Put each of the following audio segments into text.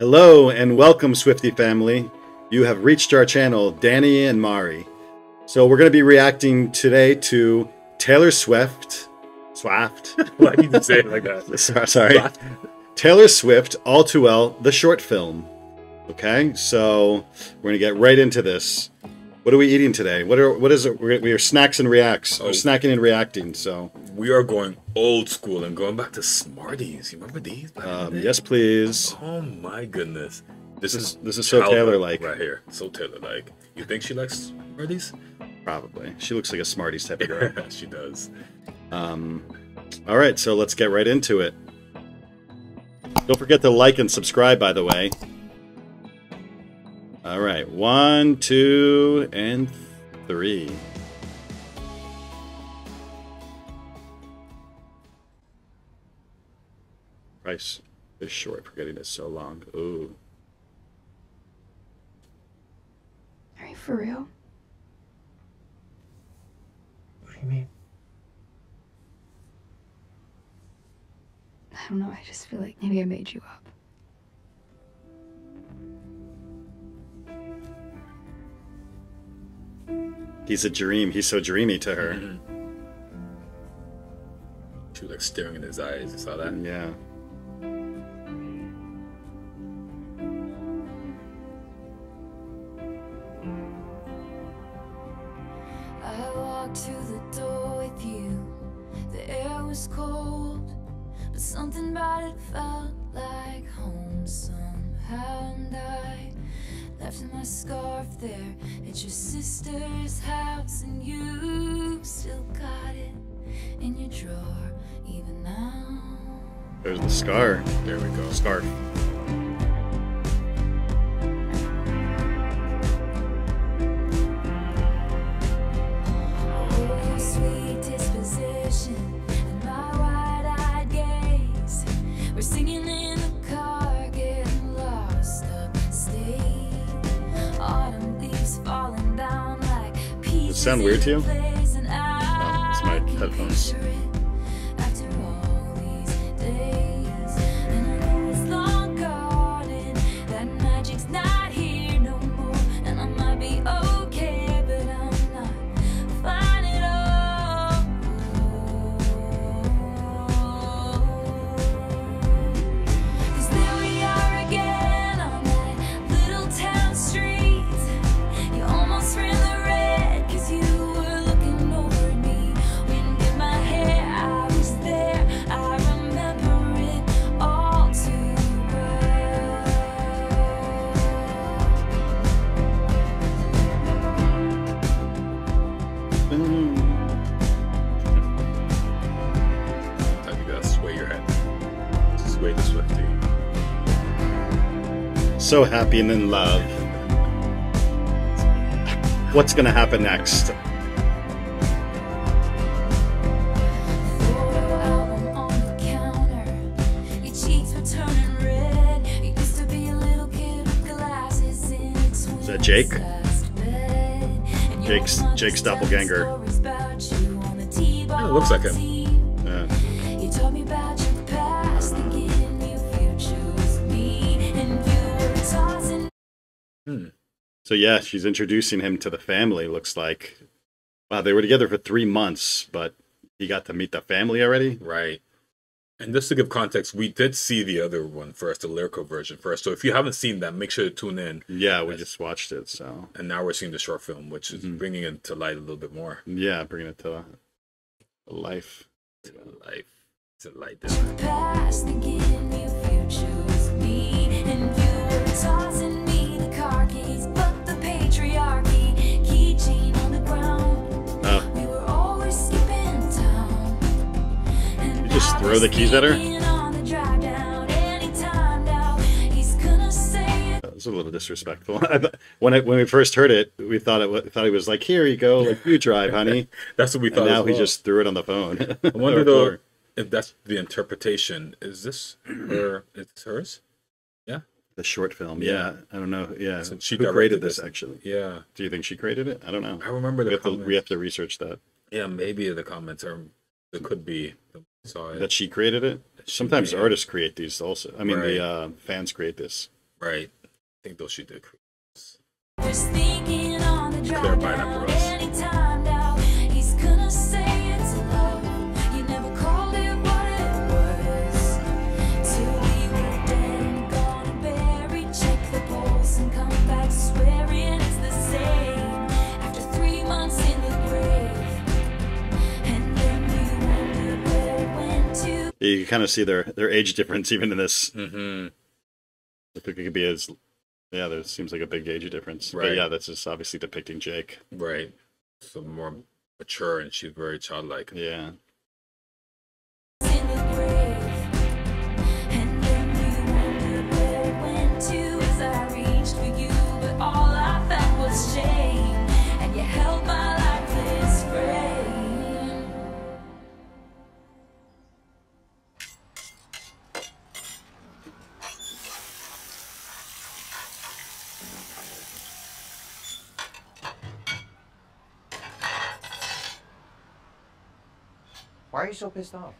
Hello and welcome, Swifty family. You have reached our channel, Danny and Mari. So we're going to be reacting today to Taylor Swift. Swift. Why did you say it like that? sorry, sorry. Taylor Swift, All Too Well, the short film. Okay, so we're gonna get right into this. What are we eating today? What are what is it? We're, we are snacks and reacts. Oh. We're snacking and reacting. So We are going old school and going back to Smarties. You remember these? back in the um, yes, please. Oh my goodness. This This is is this is so Taylor-like. right here. So Taylor like. You think she likes Smarties? Probably. She looks like a Smarties type of girl. she does. Um, all right, so let's get right into it. Don't forget to like and subscribe, by the way. All right, one, two, and three. Price is short for getting this so long. Ooh. Are you for real? What do you mean? I don't know. I just feel like maybe I made you up. He's a dream. He's so dreamy to her. She was like staring in his eyes. You saw that? Yeah. The scar. There we go. Scarf. Your sweet disposition and my So happy and in love. What's gonna happen next? Photo album on the counter. Your cheeks were turning red. You used to be a little kid with glasses in a twin that Jake? sized bed. And your Jake's- Jake's doppelganger. stories about you on the T-ball Yeah, it looks like him. Hmm. so yeah, she's introducing him to the family. Looks like, wow, they were together for three months, but he got to meet the family already. Right. And just to give context, we did see the other one first, the lyrical version first. So if you haven't seen that, make sure to tune in. Yeah, we just watched it. So And now we're seeing the short film, which is Mhm. bringing it to light a little bit more. yeah, bringing it to life. To life. To light this. past, thinking you future now, he's gonna say it. that was a little disrespectful. When it, when we first heard it, we thought it wa- thought he was like, "Here you go, like you drive, honey." That's what we and thought. now as he just threw it on the phone. I wonder though if that's the interpretation. Is this her? Is this hers? Yeah. The short film. Yeah. Yeah, I don't know. Yeah, So she who created this this. actually? Yeah, Do you think she created it? I don't know. I remember the We have, to, we have to research that. Yeah, maybe the comments are. It could be. Saw it. That she created it. She Sometimes may- artists create these also. I mean, Right. the uh, fans create this. Right. I think those she did. Just thinking on the drive Clarify that for down us. You can kind of see their their age difference even in this. Mm-hmm. I think it could be as yeah. There seems like a big age difference. But Right. yeah, that's just obviously depicting Jake. Right. So more mature, and she's very childlike. Yeah. So pissed off?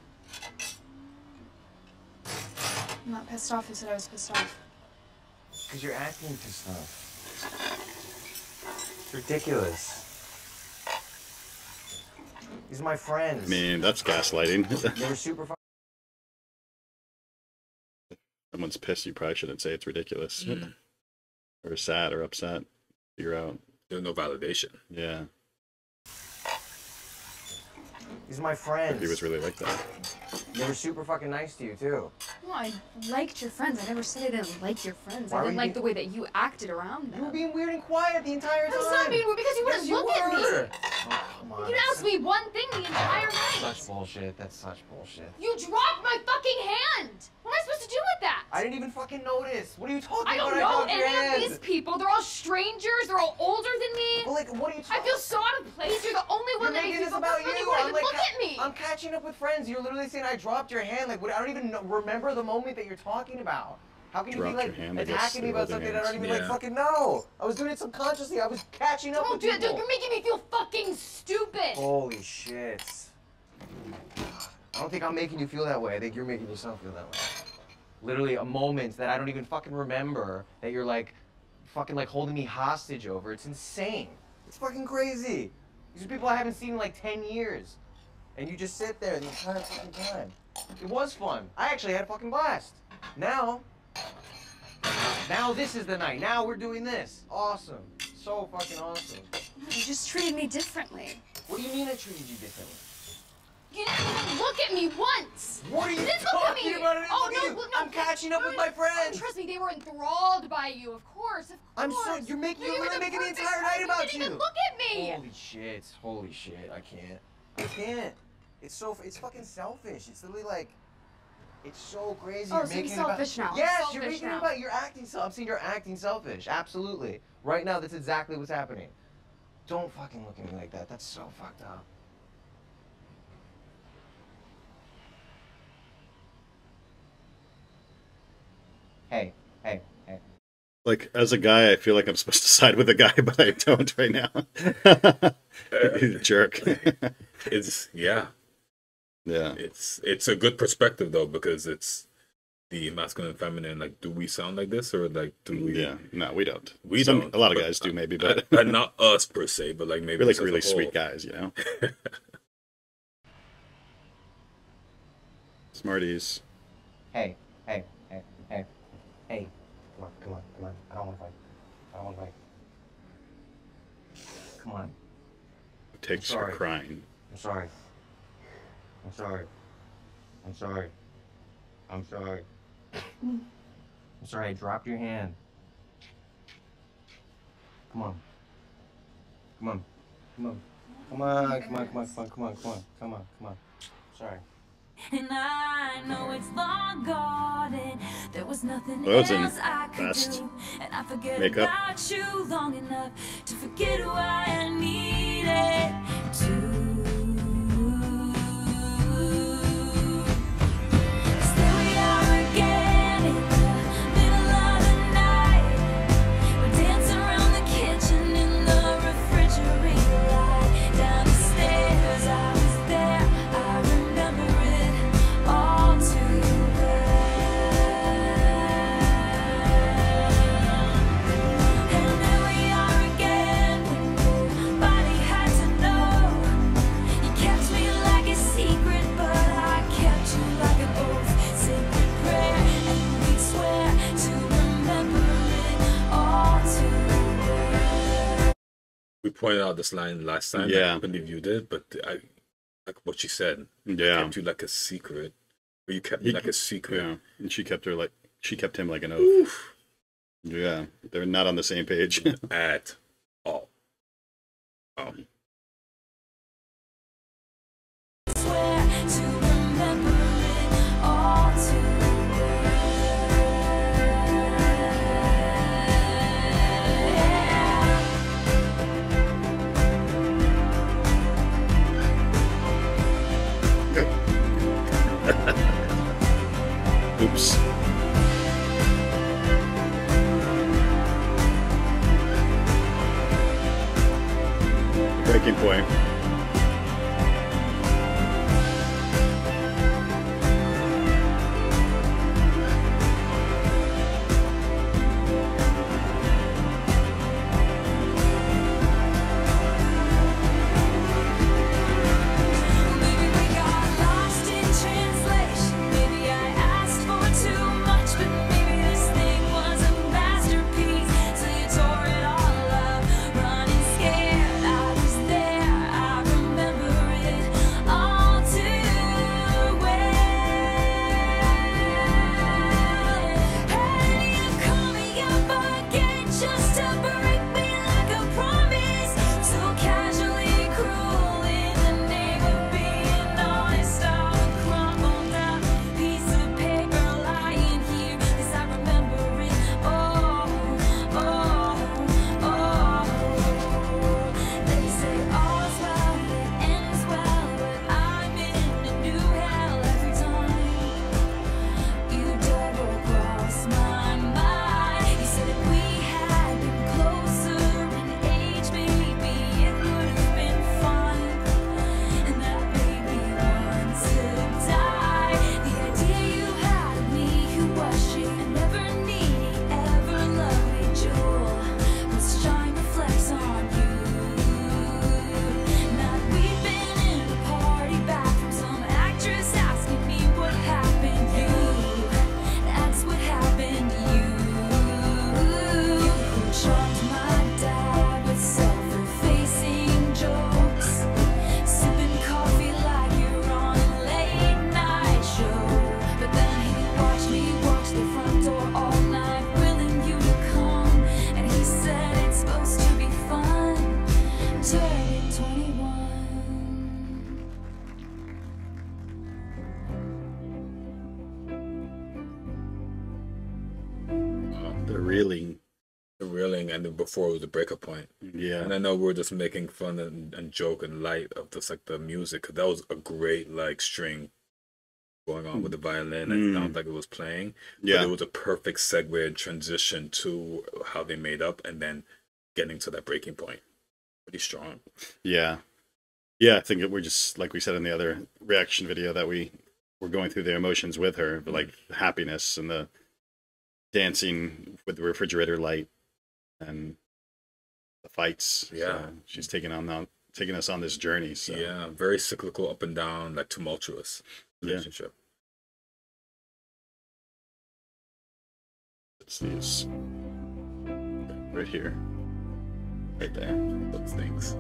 I'm not pissed off. You said I was pissed off. Because you're acting pissed off. It's ridiculous. These are my friends. I mean, that's gaslighting. they were super fun. Someone's pissed. You probably shouldn't say it's ridiculous Mm. or sad or upset. Figure out. There's no validation. Yeah. These are my friends. He was really like that. They were super fucking nice to you too. No, I liked your friends. I never said I didn't like your friends. Why I didn't like being- the way that you acted around them. You were being weird and quiet the entire time. That's not being weird because you wouldn't Yes, you look at me. were. Oh, come on. You that's asked me one thing the entire night. Such bullshit. That's such bullshit. You dropped my fucking hand. What am I supposed to do with that? I didn't even fucking notice. What are you talking about? I don't know dropped any of these people. They're all strangers. They're all older than me. Well, like, what are you talking about? I feel so out of place. You're the only You're one that making makes me this feel about you. You won't I'm even like, look ca- at me. I'm catching up with friends. You're literally saying I dropped your hand. Like, what, I don't even know, remember the moment that you're talking about. How can you be like hand, attacking me about something that I don't even hands. like fucking know? I was doing it subconsciously. I was catching up Don't with do that. people. You're making me feel fucking stupid. Holy shit. I don't think I'm making you feel that way. I think you're making yourself feel that way. Literally a moment that I don't even fucking remember that you're like fucking like holding me hostage over. It's insane. It's fucking crazy. These are people I haven't seen in like 10 years. And you just sit there the entire fucking time. It was fun. I actually had a fucking blast. Now, now this is the night. Now we're doing this. Awesome. So fucking awesome. You just treated me differently. What do you mean I treated you differently? You didn't even look at me once. What are you didn't look at talking me. about? Oh look at no, you. no, I'm catching up with my Oh, friends. trust me, they were enthralled by you. Of course, of I'm so you're making No, you're making the entire night about you. Didn't even you. look at me. Holy shit! Holy shit! I can't. I can't. It's so it's fucking selfish. It's literally like. It's so crazy. Oh, you're so I'm making selfish about, now. I'm Yes, you're making now. about. You're acting. So I'm saying you're acting selfish. Absolutely. Right now, that's exactly what's happening. Don't fucking look at me like that. That's so fucked up. Hey, hey, hey. Like as a guy, I feel like I'm supposed to side with the guy, but I don't right now. Uh, He's a jerk. It's yeah. Yeah. It's it's a good perspective though because it's the masculine and feminine. Like, do we sound like this or like do we? Yeah. No, we don't. We Some, don't. A lot of guys do maybe, but uh, not us per se, but like maybe we're like just as a really sweet whole. guys, you know. Smarties. Hey, hey, hey, hey, hey. Come on, come on, come on. I don't want to fight. I don't want to fight. Come on. it Takes for crying. I'm sorry. I'm sorry. I'm sorry. I'm sorry. I'm sorry, I dropped your hand. Come on. Come on. Come on. Come on, come on, come on, come on, come on, come on, come on, come on. Sorry. And I know it's long gone and there was nothing Well, that was in else I could fast do. And I forget makeup. about you long enough to forget why I needed to. Out this line last time. Yeah. I believe you did, but I like what she said. Yeah. Kept you like a secret. Or you kept He- like a secret. Yeah. And she kept her like she kept him like an oath. Yeah. They're not on the same page. At all. Oh. Before it was the breakup point. Yeah. And I know we're just making fun and, and joke and light of just like the music because that was a great like string going on with the violin. It Mm. sounded like it was playing. But Yeah. it was a perfect segue and transition to how they made up and then getting to that breaking point. Pretty strong. Yeah. Yeah, I think we're just like we said in the other reaction video that we were going through the emotions with her, but like happiness and the dancing with the refrigerator light and the fights. Yeah. So she's taking on taking us on this journey. So Yeah, very cyclical, up and down, like tumultuous relationship. Yeah. it's these right here. Right there. Those things.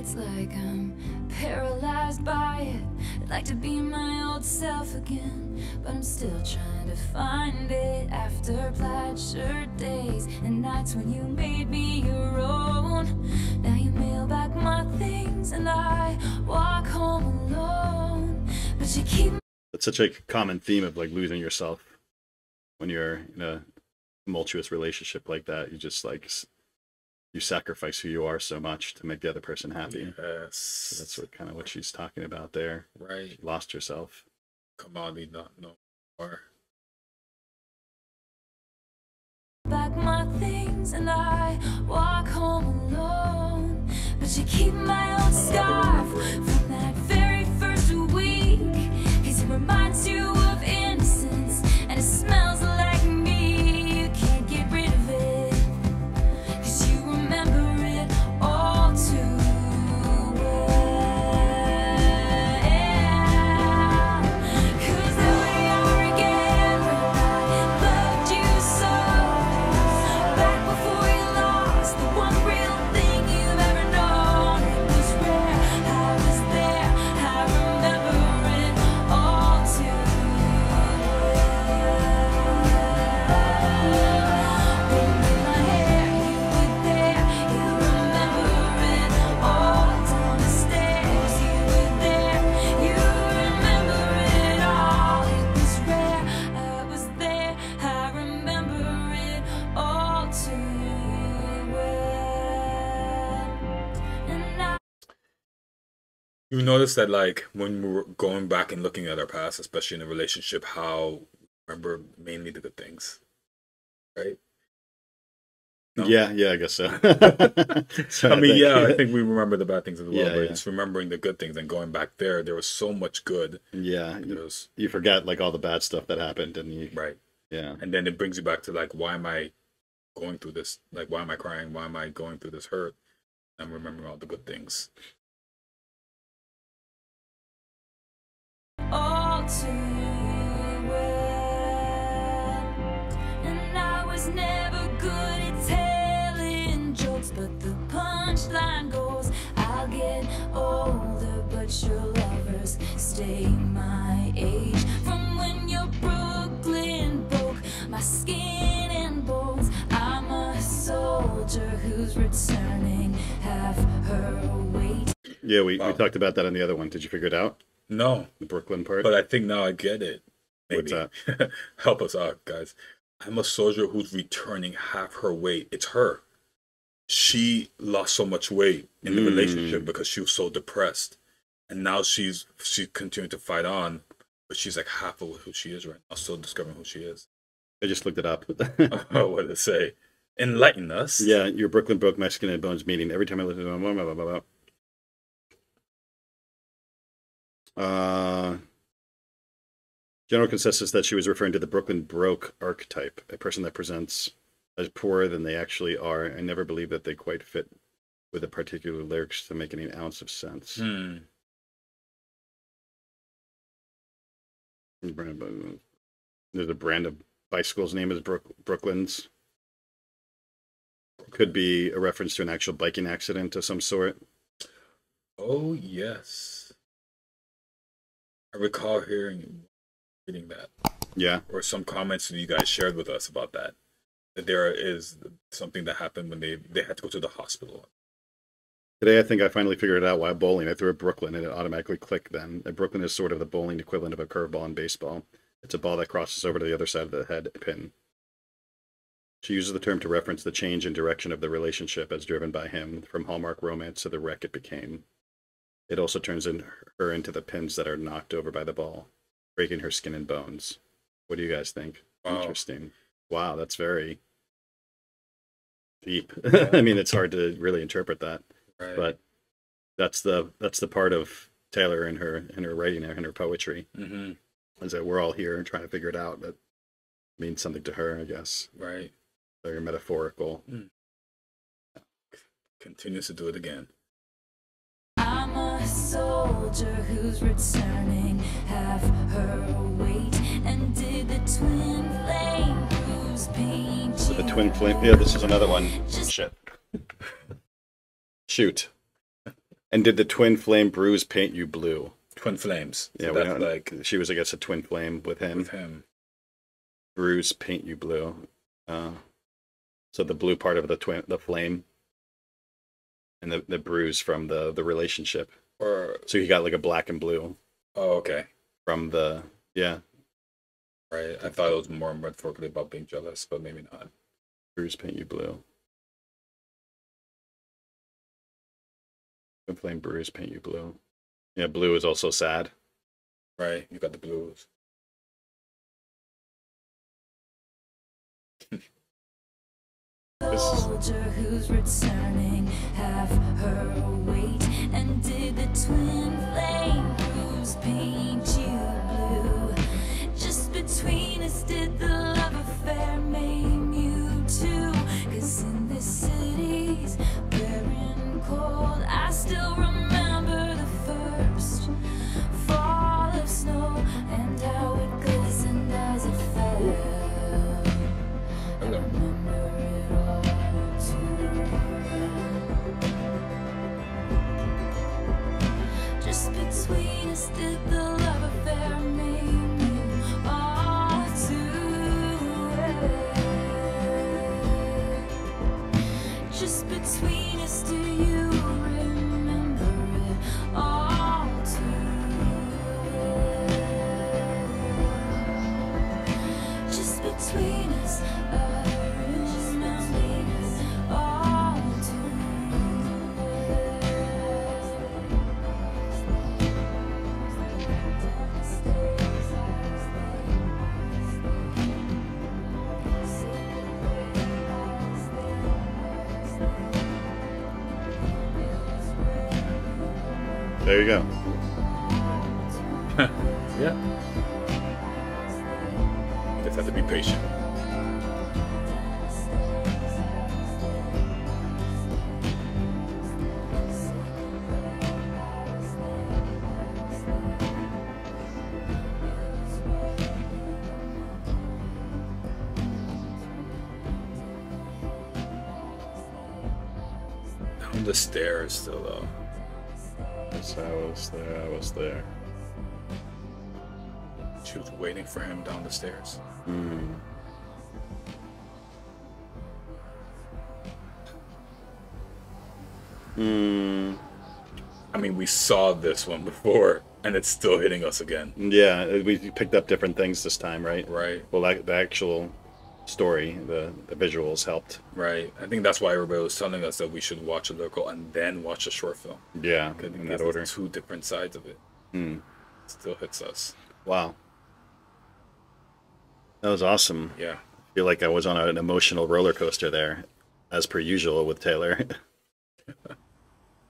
It's like I'm paralyzed by it. I'd like to be my old self again, but I'm still trying to find it after plaid shirt days and nights when you made me your own. Now you mail back my things and I walk home alone, but you keep That's such a common theme of like losing yourself when you're in a tumultuous relationship like that. You just like you sacrifice who you are so much to make the other person happy. Yes. So that's what kind of what she's talking about there. right. She lost herself. Commodity not no more. back my things and I walk home alone. But you keep my old scarf from that very first week. Cause it reminds you You notice that, like, when we're going back and looking at our past, especially in a relationship, how remember mainly the good things, right? No? Yeah, yeah, I guess so. So I mean, think- yeah, I think we remember the bad things as well, Yeah, but yeah. it's remembering the good things and going back there. There was so much good. yeah, was you forget like all the bad stuff that happened, and you, right, yeah, and then it brings you back to like, why am I going through this? Like, why am I crying? Why am I going through this hurt? I'm remembering all the good things. Your lovers stay my age. From when broke my skin and bones, I'm a soldier who's returning half her yeah. We, we talked about that on the other one. Did you figure it out? No, The Brooklyn part. but I think now I get it. What's Maybe. Help us out, guys. I'm a soldier who's returning half her weight. It's her. She lost so much weight in the Mm. relationship because she was so depressed, and now she's she's continuing to fight on, but she's like half of who she is right now, still discovering who she is. I just looked it up. what did it say? Enlighten us. yeah, your Brooklyn broke my skin and bones meeting. Every time I listen to them, blah, blah, blah, blah. Uh, general consensus that she was referring to the Brooklyn broke archetype, a person that presents as poorer than they actually are. I never believe that they quite fit with the particular lyrics to make any ounce of sense. Hmm. There's a brand of bicycles name is Brook, Brooklyn's. Could be a reference to an actual biking accident of some sort. Oh yes. I recall hearing reading that. Yeah. or some comments that you guys shared with us about that. That there is something that happened when they they had to go to the hospital. Today, I think I finally figured it out why bowling. I threw a Brooklyn and it automatically clicked then. A Brooklyn is sort of the bowling equivalent of a curveball in baseball. It's a ball that crosses over to the other side of the head pin. She uses the term to reference the change in direction of the relationship as driven by him from Hallmark romance to the wreck it became. It also turns in her into the pins that are knocked over by the ball, breaking her skin and bones. What do you guys think? Wow. Interesting. Wow, that's very deep. I mean, it's hard to really interpret that Right. but that's the that's the part of Taylor and her and her writing and her poetry hmm is that we're all here and trying to figure it out. That means something to her, I guess. right. Very metaphorical. Continues to do it again. I'm a soldier who's returning half her weight and did the twin flame bruise paint So the you twin flame. Yeah, this is another one. Just- Shit. Shoot. And did the twin flame bruise paint you blue? Twin flames. So Yeah, we don't, like she was, I guess, a twin flame with him. with him. Bruise paint you blue. Uh, so the blue part of the twin, the flame, and the the bruise from the the relationship. Or So he got like a black and blue oh okay. from the yeah Right. I thought it was more metaphorically about being jealous, but maybe not. bruise paint you blue. Twin flame bruise paint you blue. Yeah, blue is also sad. Right. You got the blues. Soldier who's returning. Half her weight and did the twin flame bruise paint you blue just between us did the the Yeah. Just have to be patient. Down the stairs still though. Yes, I was there. I was there. She was waiting for him down the stairs. Hmm. Hmm. I mean, we saw this one before, and it's still hitting us again, Yeah, we picked up different things this time, right? right? Well, like the actual story, the, the visuals helped. Right. I think that's why everybody was telling us that we should watch a local and then watch a short film. Yeah, in that order. two different sides of it. Hmm. Still hits us. Wow. That was awesome. Yeah. I feel like I was on an emotional roller coaster there, as per usual with Taylor.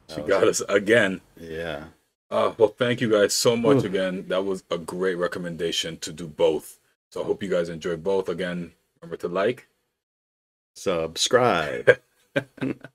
She That was got us again. yeah. Uh, well, thank you guys so much Ooh. again. That was a great recommendation to do both. So I hope you guys enjoy both. Again, remember to like. Subscribe.